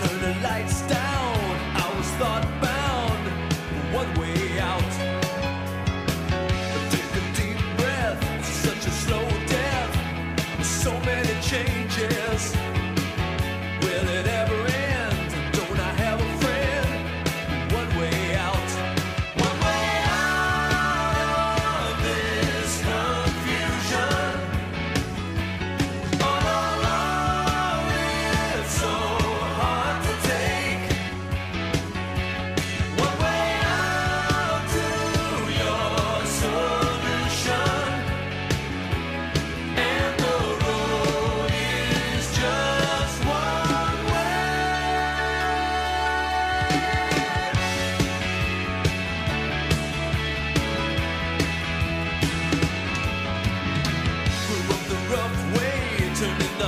turn the lights down. I was thought.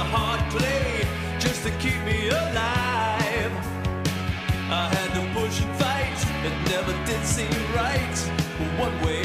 hard just to keep me alive. I had to push and fight, it never did seem right. One way.